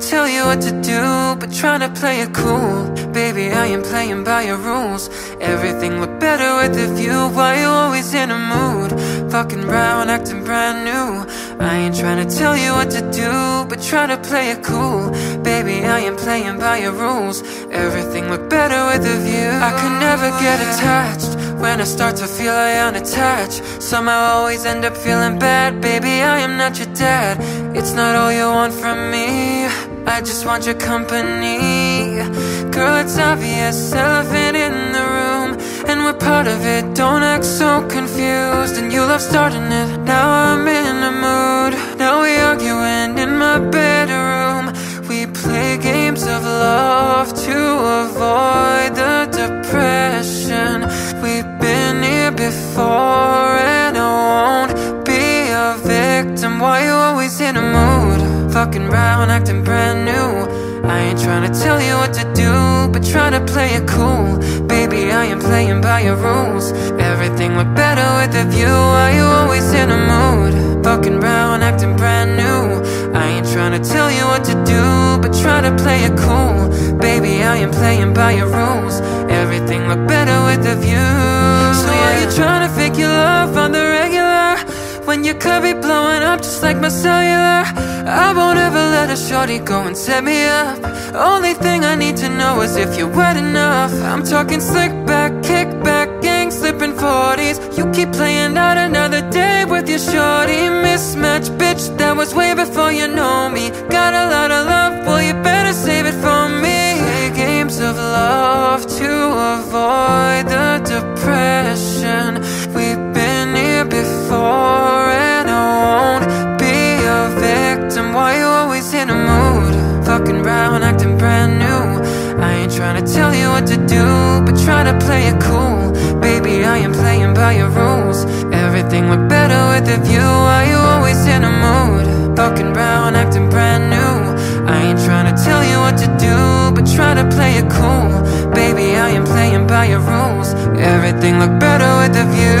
tell you what to do But trying to play it cool. Baby, I am playing by your rules. Everything look better with a view. Why you always in a mood? Fucking round, acting brand new. I ain't trying to tell you what to do But trying to play it cool. Baby, I am playing by your rules. Everything look better with a view. I could never get attached when I start to feel I am unattached. Somehow I always end up feeling bad. Baby, I am not your dad. It's not all you want from me I just want your company. Girl, it's obvious, elephant in the room. And we're part of it, don't act so confused. And you love starting it, now I'm in a mood. Now we arguing in my bedroom. We play games of love to avoid the depression. We've been here before and I won't be a victim. Why you always in a mood? Fucking round, acting brand new. I ain't trying to tell you what to do But trying to play it cool. Baby, I am playing by your rules. Everything look better with a view. Why you always in a mood? Fucking round, acting brand new. I ain't trying to tell you what to do But try to play it cool. Baby, I am playing by your rules. Everything look better with a view. So are you trying to fake your love on the? When you could be blowing up just like my cellular. I won't ever let a shorty go and set me up. Only thing I need to know is if you're wet enough. I'm talking slick back, kick back, gang slipping 40s You keep playing out another day with your shorty Mismatch, bitch, that was way before you know me. Got a lot of love, by your rules. Everything look better with a view. Why you always in a mood? Fucking round, acting brand new. I ain't trying to tell you what to do But try to play it cool. Baby, I am playing by your rules. Everything look better with a view,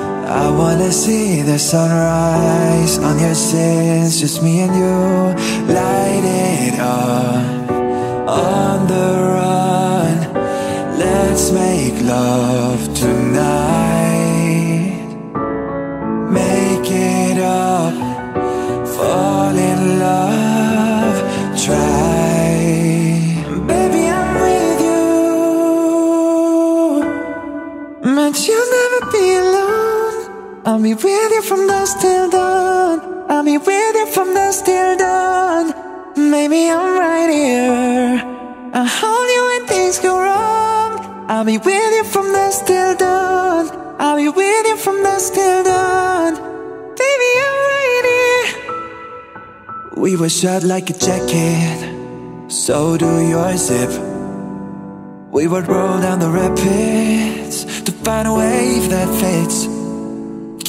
I wanna see the sunrise on your sins, just me and you. Light it up on the run. Let's make love tonight. Make it up, fall in love, try. Baby, I'm with you. But you'll never be alone. I'll be with you from dusk till dawn. I'll be with you from dusk till dawn. Maybe I'm right here. I'll hold you when things go wrong. I'll be with you from dusk till dawn. I'll be with you from dusk till dawn. Baby, I'm right here. We were shot like a jacket. So do your zip. We would roll down the rapids to find a wave that fits.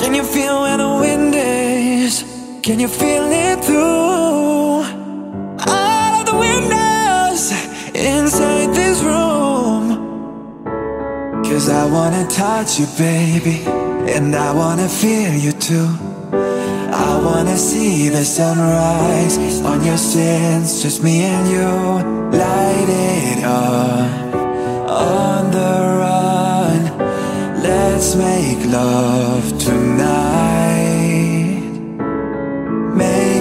Can you feel where the wind is? Can you feel it through all of the windows inside this room? Cause I wanna touch you, baby, and I wanna feel you too. I wanna see the sunrise on your sins, just me and you. Light it up on the run. Let's make love tonight. Make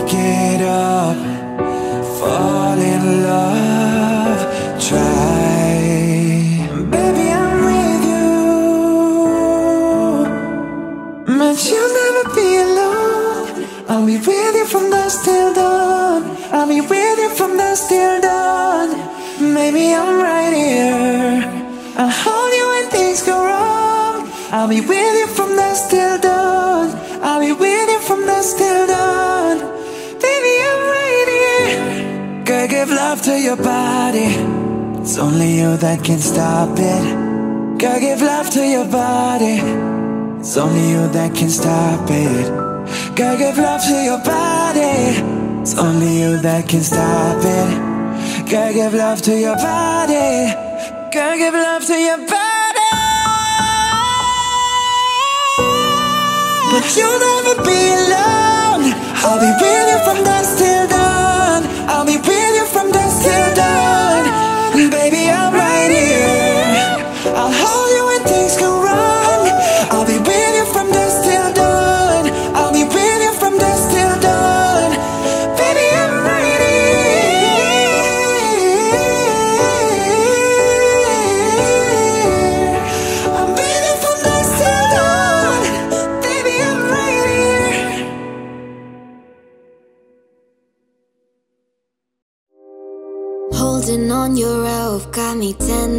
that can stop it. Girl, give love to your body. It's only you that can stop it. Girl, give love to your body. It's only you that can stop it. Girl, give love to your body. Girl, give love to your body. But you'll never be alone. I'll be with you from dusk till dawn. I'll be with you from dusk till dawn. Baby,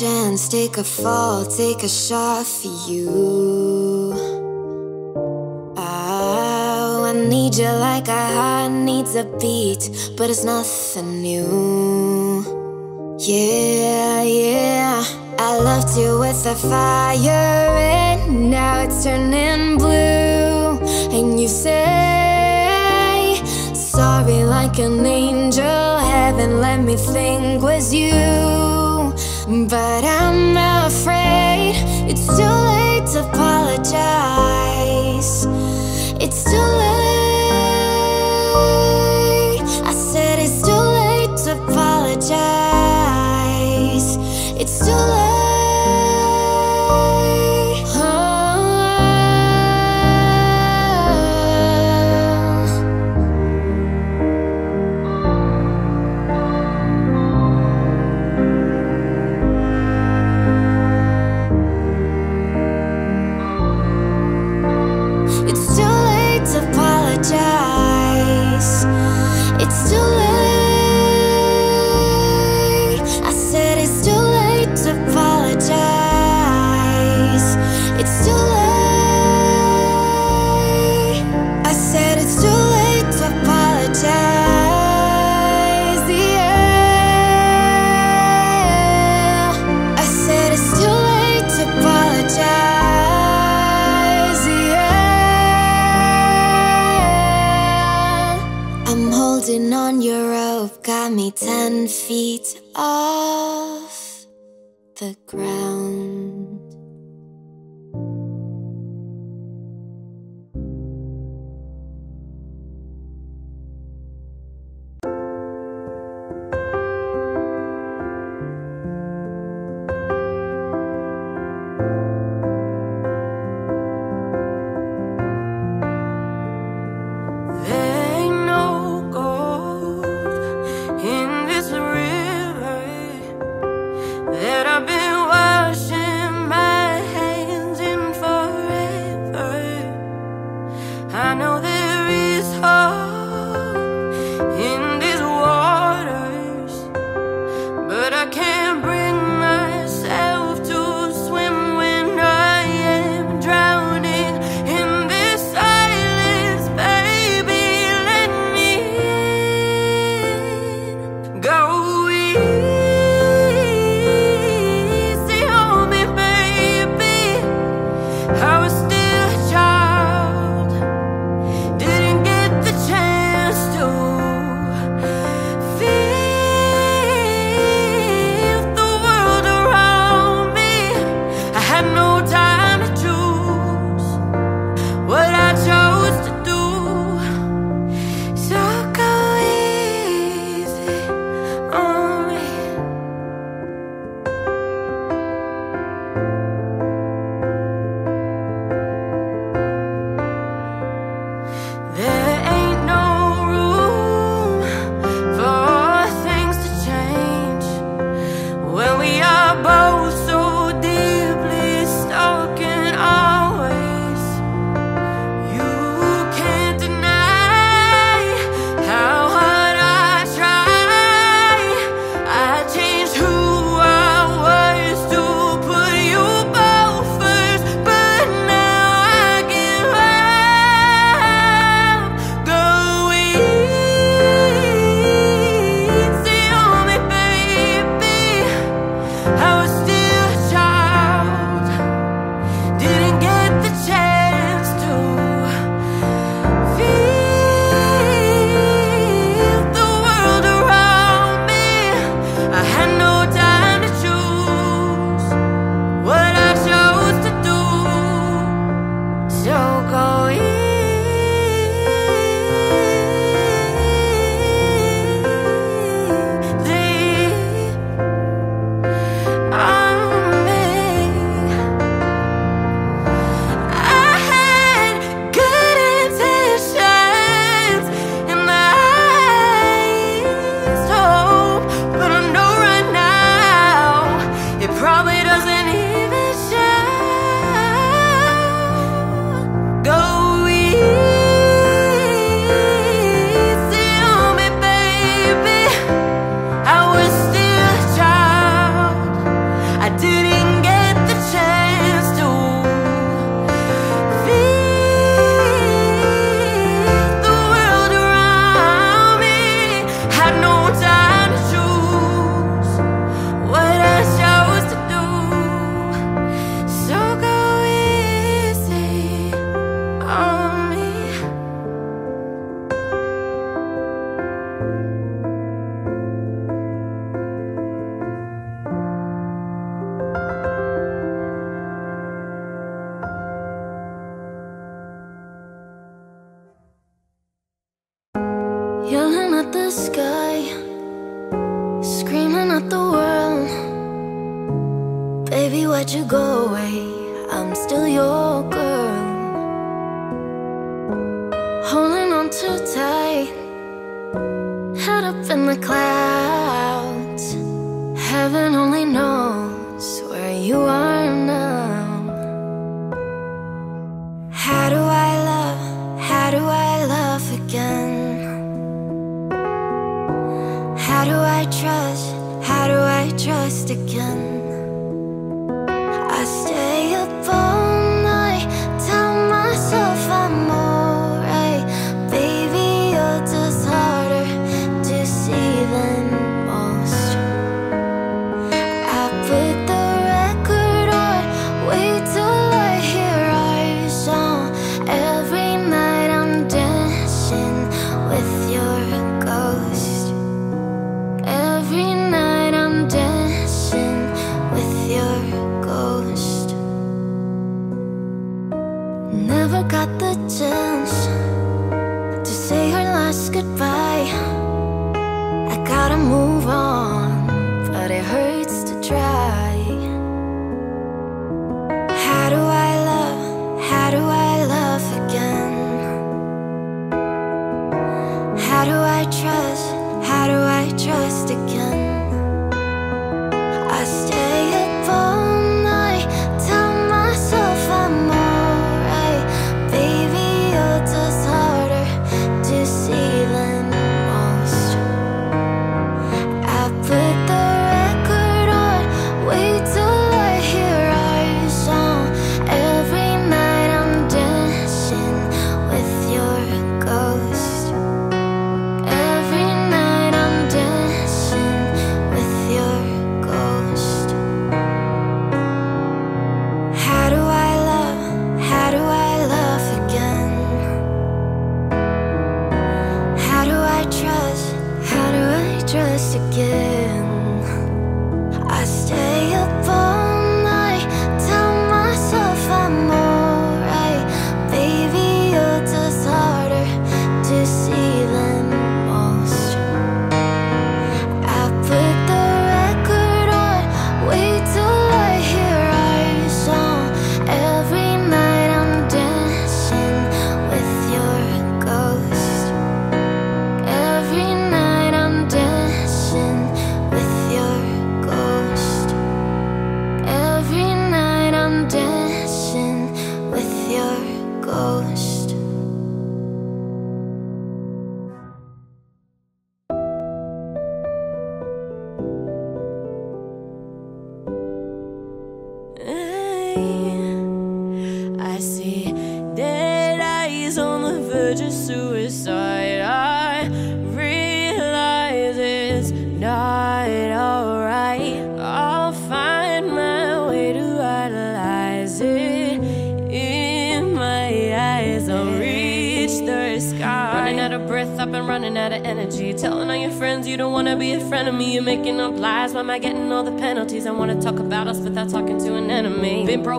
chance, take a fall, take a shot for you. Oh, I need you like a heart needs a beat, but it's nothing new. Yeah, yeah. I loved you with a fire, and now it's turning blue. And you say, Sorry, like an angel, heaven let me think was you. But I'm afraid it's too late to apologize. It's too late. feet off the ground.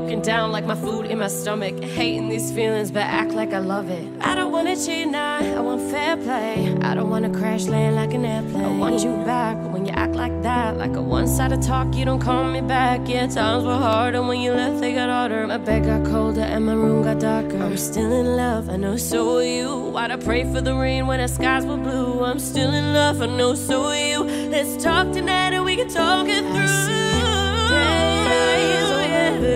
Broken down like my food in my stomach. Hating these feelings, but act like I love it. I don't wanna cheat now. I want fair play. I don't wanna crash land like an airplane. I want you back, but when you act like that, like a one-sided talk, you don't call me back. Yeah, times were harder when you left. They got harder. My bed got colder and my room got darker. I'm still in love. I know so are you. Why'd I pray for the rain when the skies were blue? I'm still in love. I know so are you. Let's talk tonight and we can talk it through.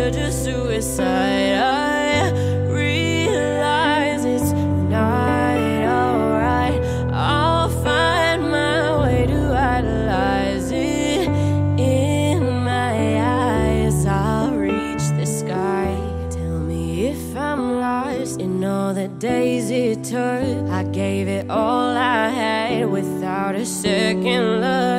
Verge suicide. I realize it's not alright. I'll find my way to idolize it. In my eyes, I'll reach the sky. Tell me if I'm lost in all the days it took. I gave it all I had without a second look.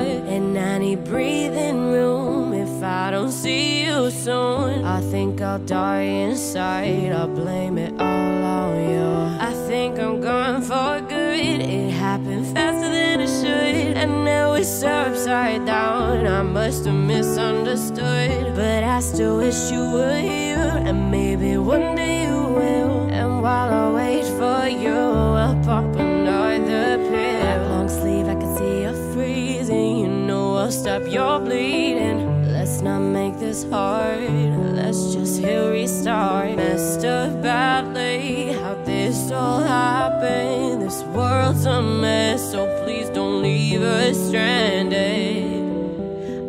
Soon. I think I'll die inside. I'll blame it all on you. I think I'm gone for good. It happened faster than it should. And now it's upside down. I must have misunderstood. But I still wish you were here. And maybe one day you will. And while I wait for you, I'll pop another pill. That Long sleeve, I can see you freezing. You know I'll stop your bleeding. Not make this hard. Let's just hit restart. Messed up badly. How this all happened. This world's a mess, so please don't leave us stranded.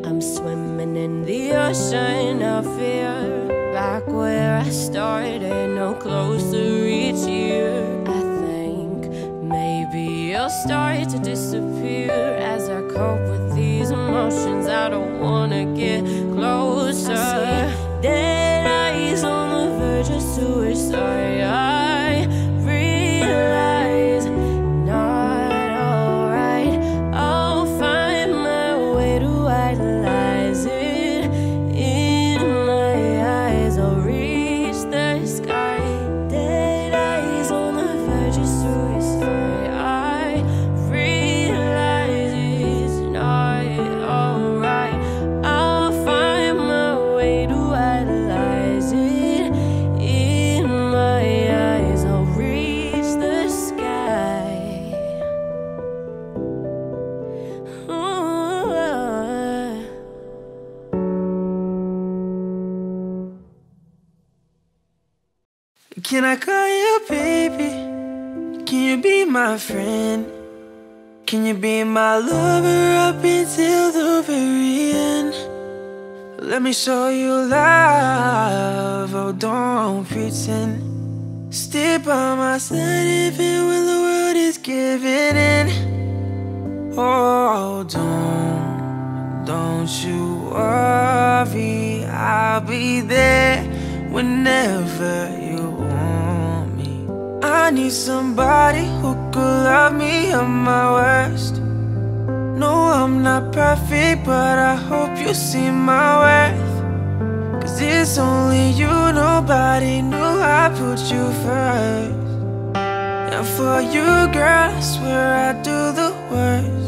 I'm swimming in the ocean of fear. Back where I started, no closer reach you. I think maybe you'll start to disappear as I cope with these emotions. I don't wanna get. Dead eyes on the verge of suicide. My friend? Can you be my lover up until the very end? Let me show you love, oh don't pretend Stay by my side even when the world is giving in Oh don't, don't you worry I'll be there whenever you want me I need somebody who could love me at my worst no, I'm not perfect, but I hope you see my worth. Cause it's only you, nobody knew I put you first. And for you, girl, I swear I do the worst.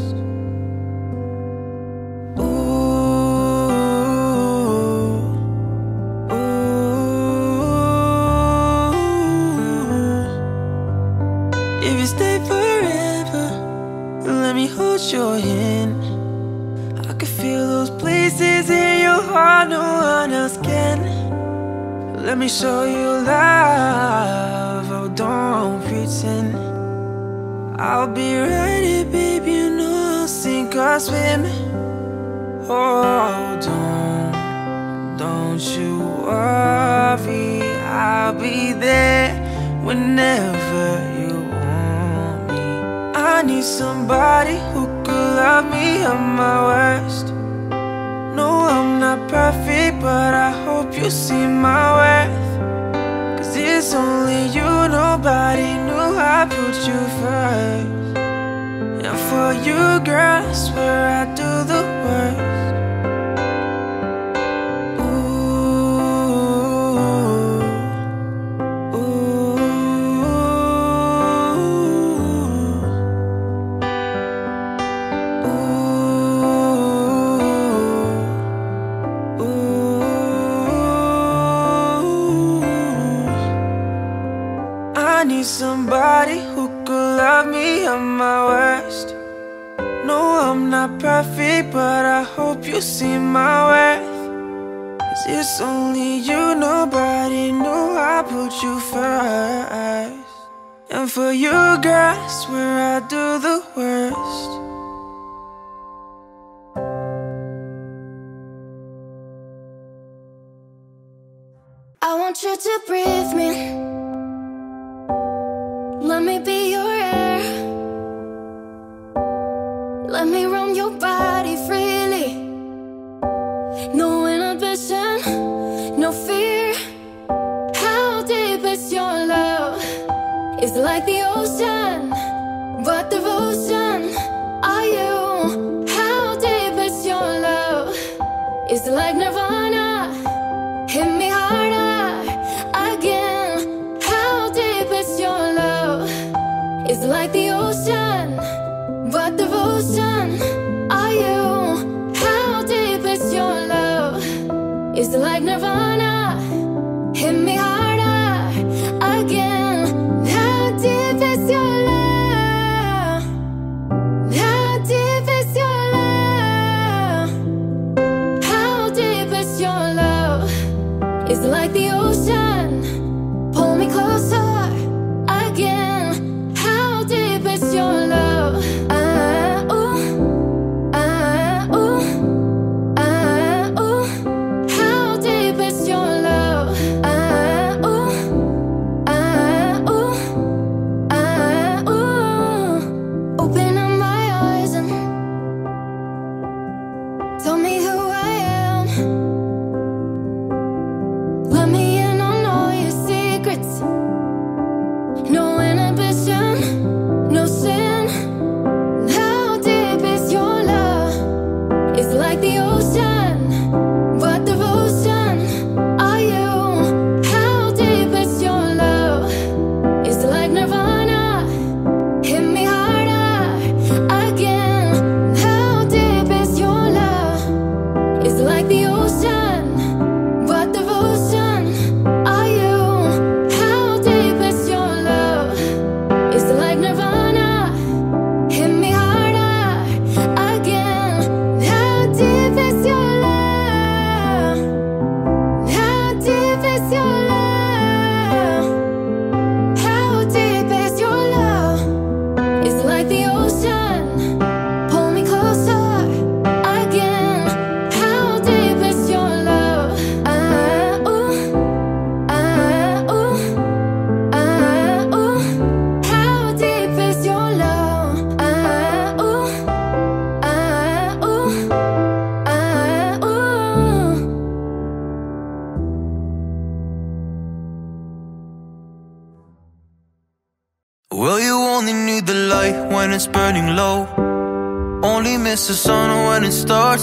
Show you love. Oh, don't pretend. I'll be here, baby. You know sink or swim. Oh, don't, don't you worry. I'll be there whenever you want me. I need somebody who could love me at my worst. No, I'm not perfect, but I hope you see my worth. It's only you, nobody knew I put you first. And for you, girl, I swear I do the worst. You see my worth. Cause it's only you, nobody knew I put you first. And for you, girl, swear I do the worst. I want you to breathe me. Let me be your air. Let me roam like the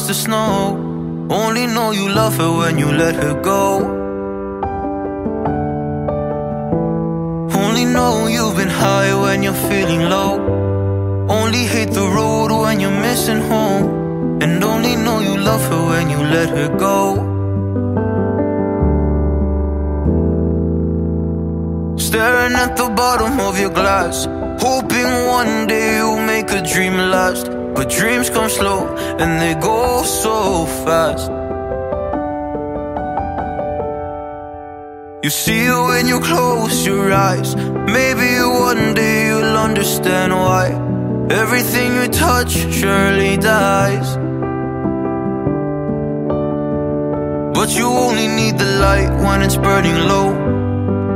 to snow. Only know you love her when you let her go. Only know you've been high when you're feeling low. Only hate the road when you're missing home. And only know you love her when you let her go. Staring at the bottom of your glass, hoping one day you'll make a dream last. But dreams come slow and they go so fast. You see it when you close your eyes. Maybe one day you'll understand why everything you touch surely dies. But you only need the light when it's burning low.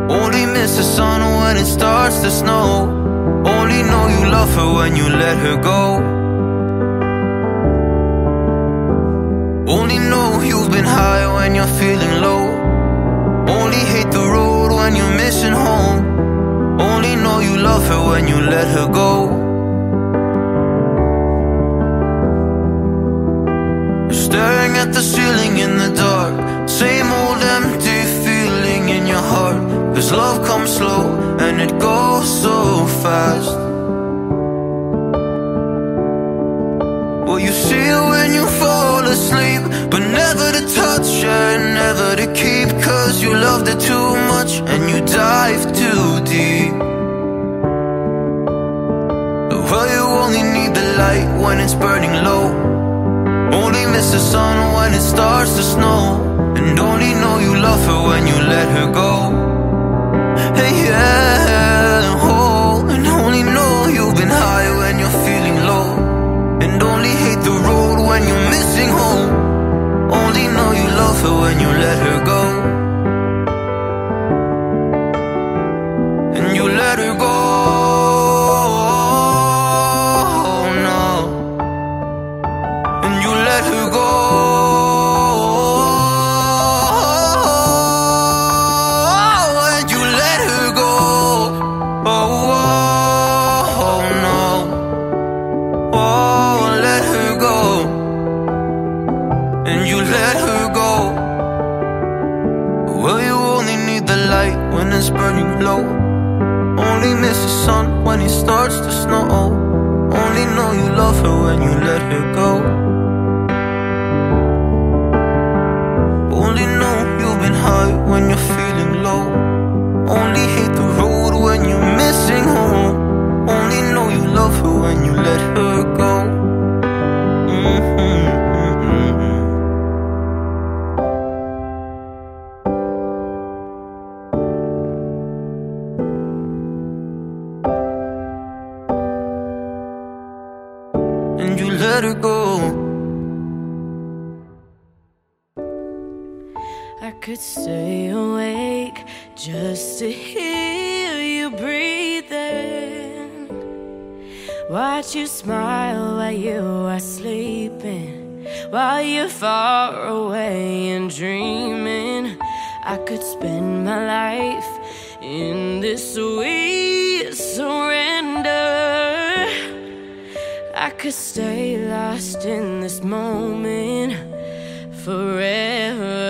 Only miss the sun when it starts to snow. Only know you love her when you let her go. Been high when you're feeling low. Only hate the road when you're missing home. Only know you love her when you let her go. Staring at the ceiling in the dark. Same old empty feeling in your heart. Cause love comes slow and it goes so fast. Well, you see it when you fall asleep, you too much and you dive too deep. Well, you only need the light when it's burning low. Only miss the sun when it starts to snow. And only know you love her when you let her go. Hey, yeah, oh, and only know you've been high when you're feeling low. And only hate the road when you're missing home. Only know you love her when you let her go. Far away and dreaming. I could spend my life in this sweet surrender. I could stay lost in this moment forever.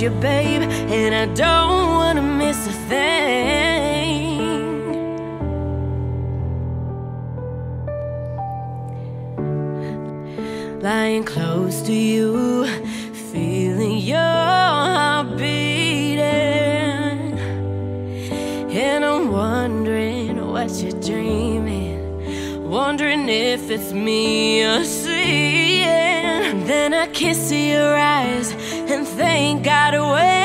You, babe. And I don't wanna miss a thing. lying close to you, feeling your heart beating. And I'm wondering what you're dreaming, wondering if it's me you're seeing. Then I kiss your eyes and thank God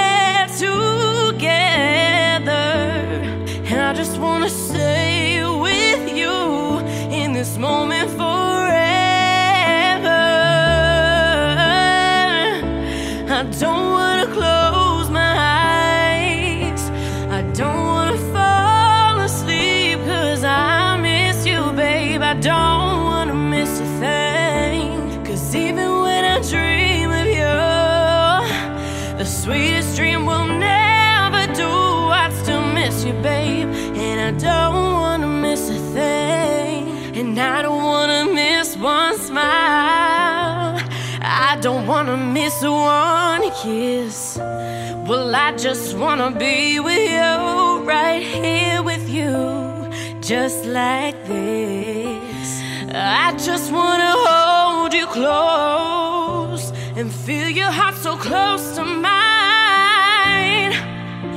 one kiss. Well, I just wanna be with you, right here with you, just like this. I just wanna hold you close and feel your heart so close to mine,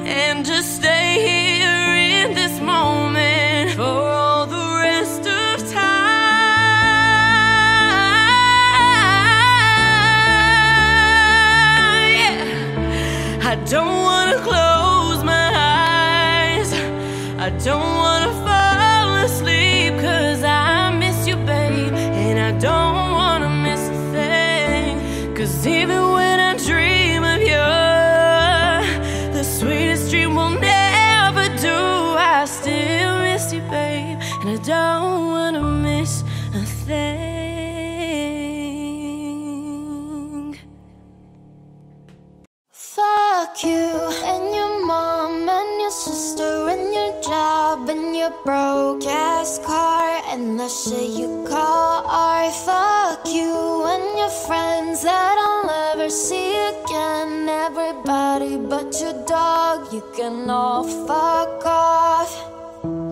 and just stay here shit you call art. Fuck you and your friends that I'll never see again. Everybody but your dog, you can all fuck off.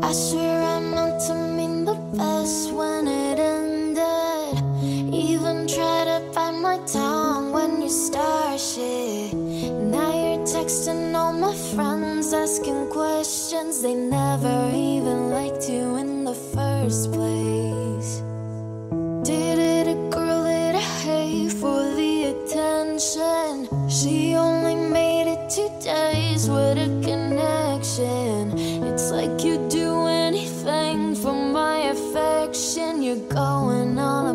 I swear I meant to mean the best when it ended. Even try to bite my tongue when you start shit. Now you're texting all my friends asking questions. They never even liked you in the first place. Did it a girl that I hate for the attention? She only made it two days with a connection. It's like you do anything for my affection. You're going on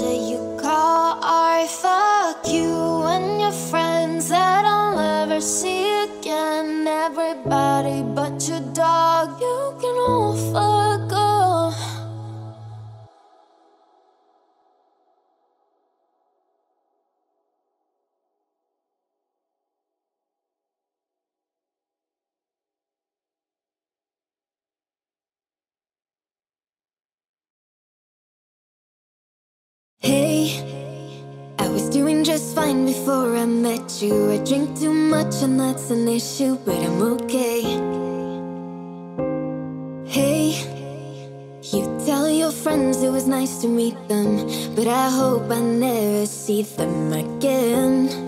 you call art. Fuck you and your friends that I'll never see again. Everybody but your dog, before I met you. I drink too much and that's an issue, but I'm okay. Hey, you tell your friends it was nice to meet them, but I hope I never see them again.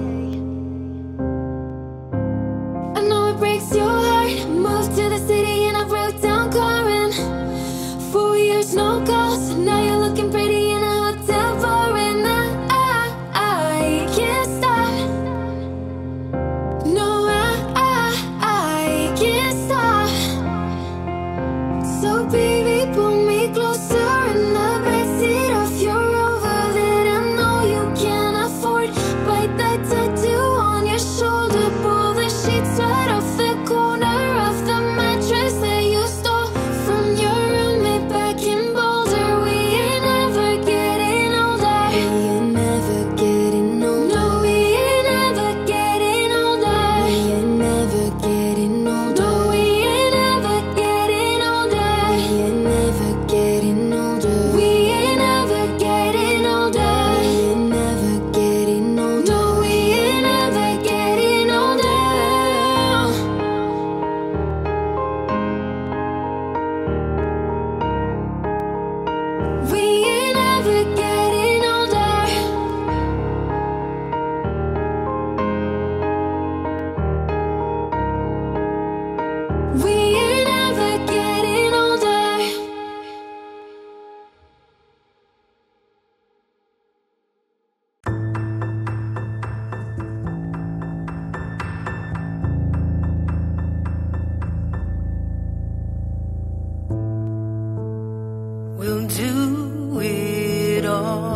Oh.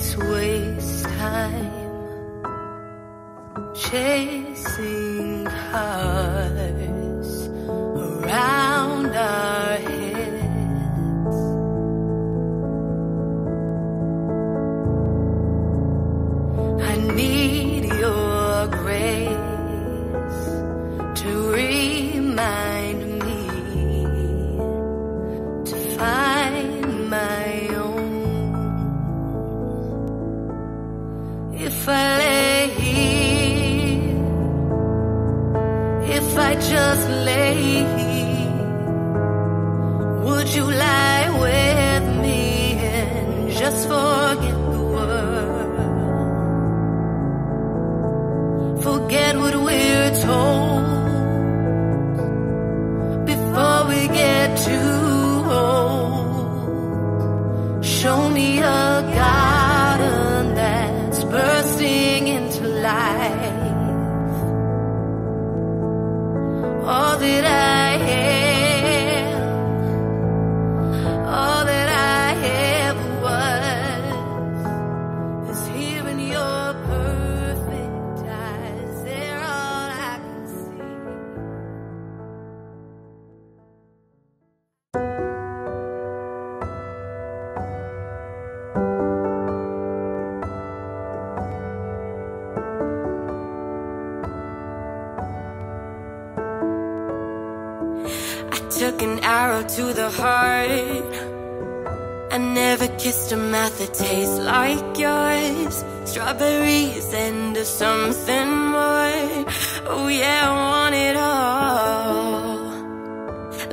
Waste time chasing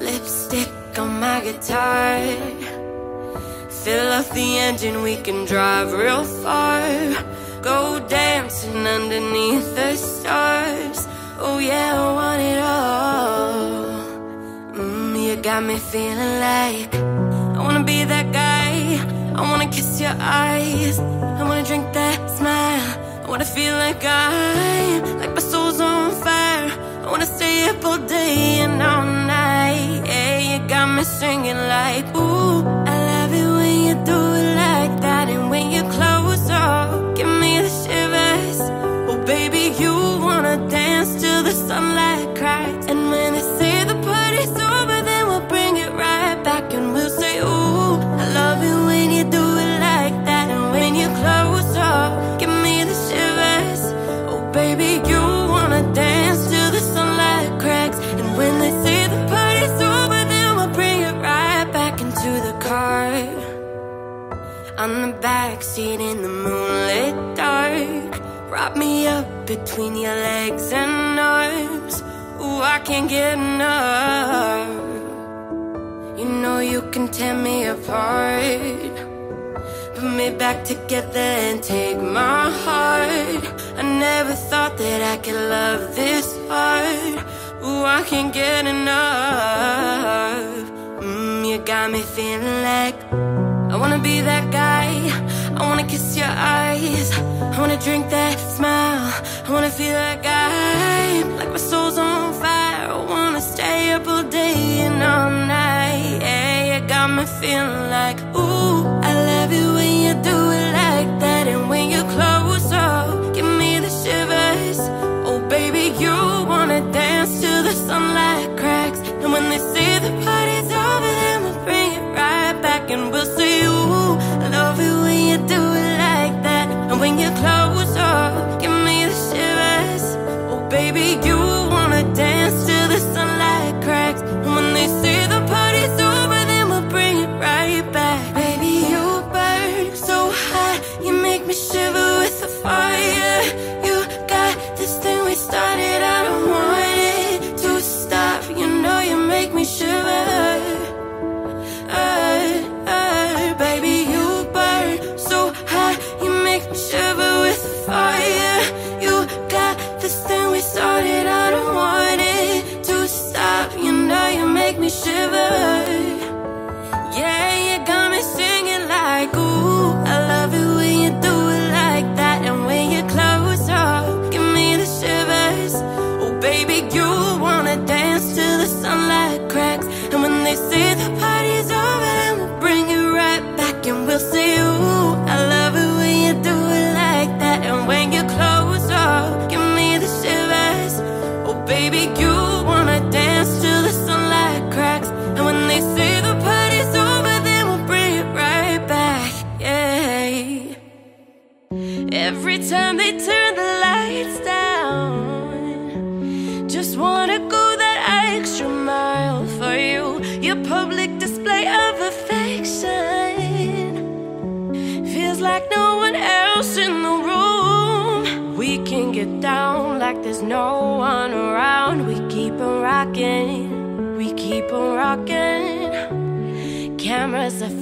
Lipstick on my guitar. Fill up the engine, we can drive real far. Go dancing underneath the stars. Oh yeah, I want it all. Mm, You got me feeling like I wanna be that guy. I wanna kiss your eyes. I wanna drink that smile. I wanna feel like I Like my soul's on fire. I wanna stay up all day and all night me singing like ooh. backseat in the moonlit dark. Wrap me up between your legs and arms. Ooh, I can't get enough. You know you can tear me apart. Put me back together and take my heart. I never thought that I could love this hard. Ooh, I can't get enough. Mm, you got me feeling like. I wanna be that guy. I wanna kiss your eyes. I wanna drink that smile. I wanna feel that guy. Like my soul's on fire. I wanna stay up all day and all night. Yeah, you got me feeling like, ooh, I love you when you do it like that. And when you close up, give me the shivers. Oh, baby, you wanna dance to the sun.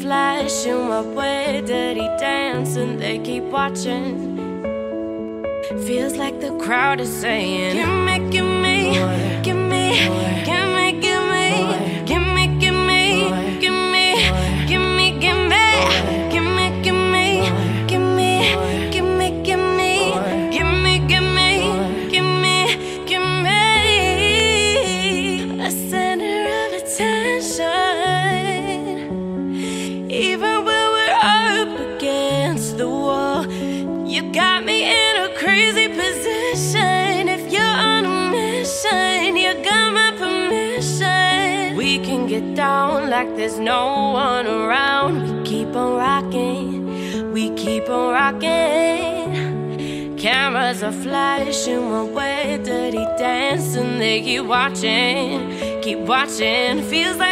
flash in my way dirty dance and they keep watching. Feels like the crowd is saying give me making me watching, keep watching. Feels like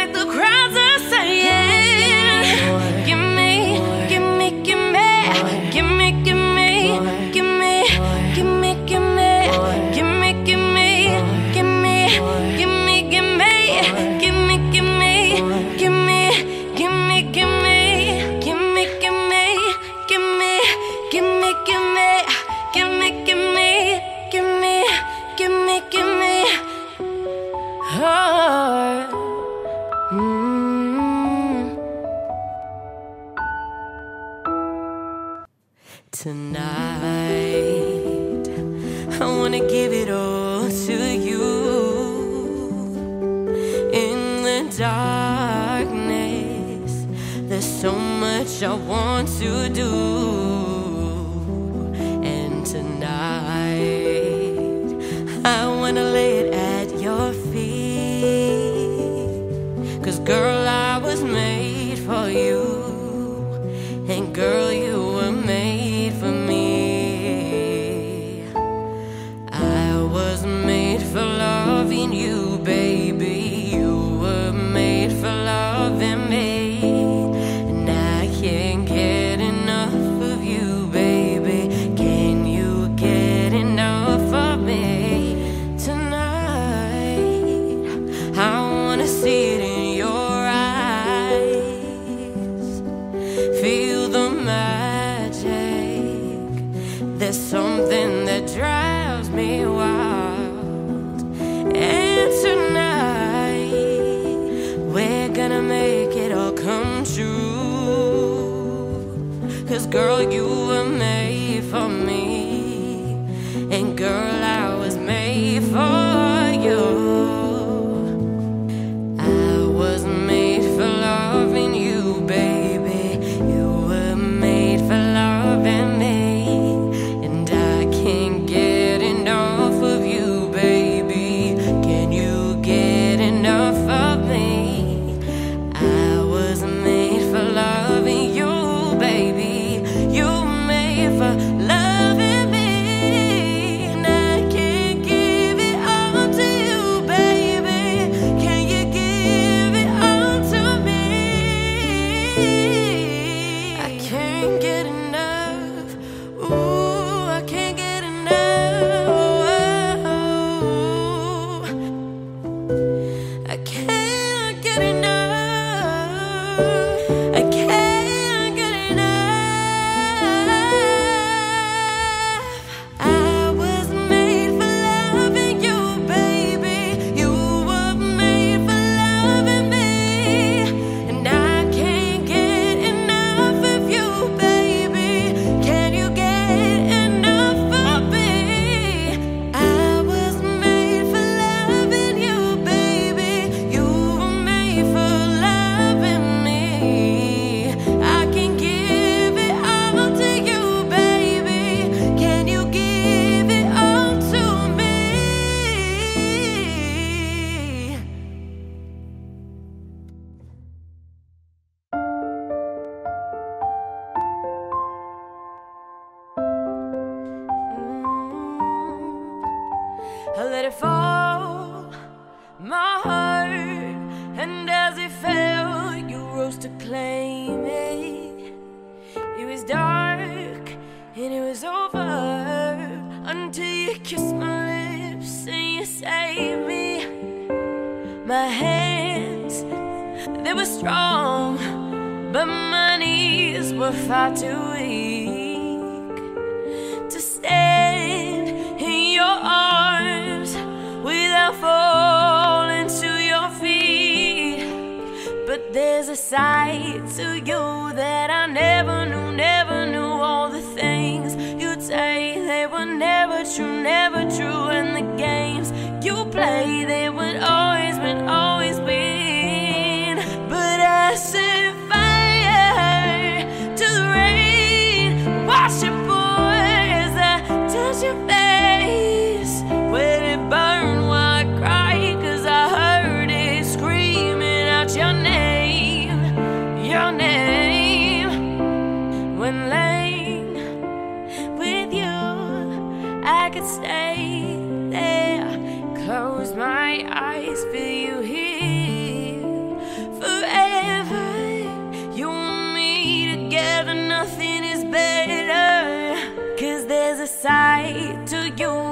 you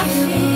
I you.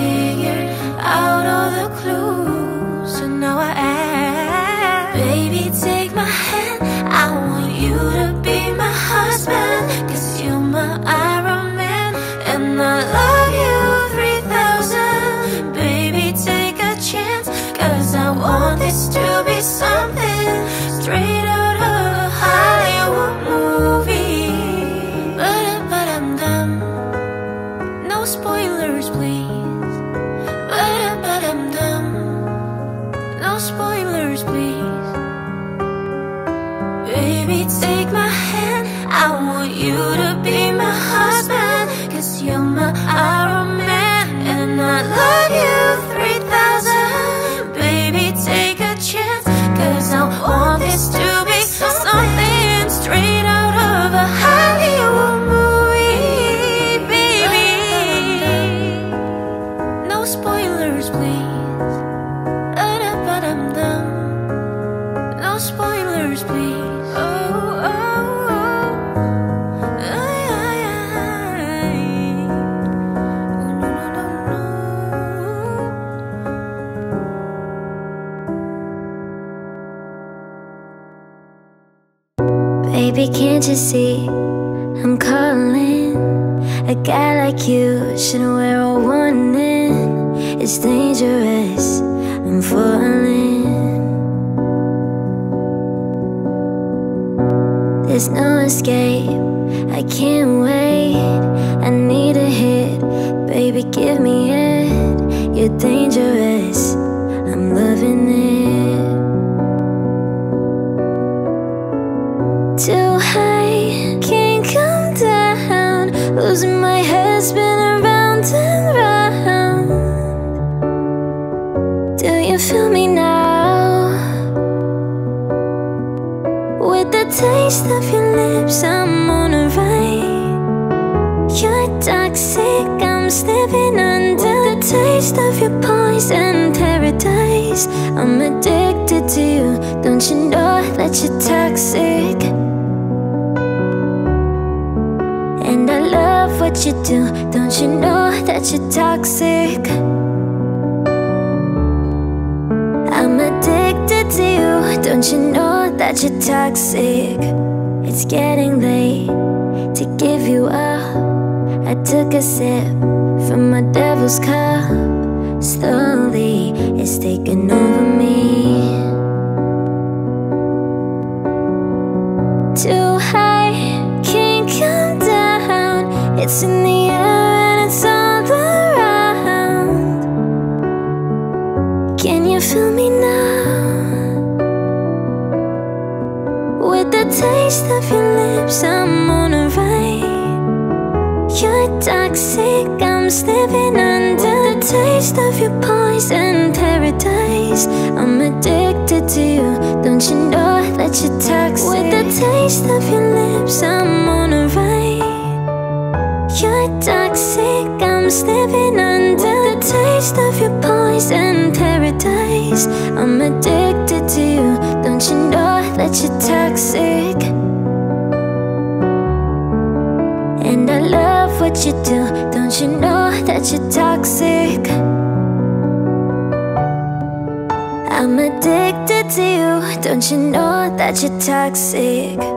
Can't you see? I'm calling. A guy like you should wear a warning. It's dangerous. I'm falling. There's no escape. I can't wait. Don't you know that you're toxic? And I love what you do, don't you know that you're toxic? I'm addicted to you, don't you know that you're toxic? It's getting late to give you up. I took a sip from my devil's cup. Slowly, it's taking over me. It's in the air and it's all around. Can you feel me now? With the taste of your lips, I'm on a ride. You're toxic, I'm slipping under the taste of your poison paradise. I'm addicted to you, don't you know that you're toxic? With the taste of your lips, I'm on a ride. Slipping under the taste of your poison paradise. I'm addicted to you, don't you know that you're toxic? And I love what you do, don't you know that you're toxic? I'm addicted to you, don't you know that you're toxic?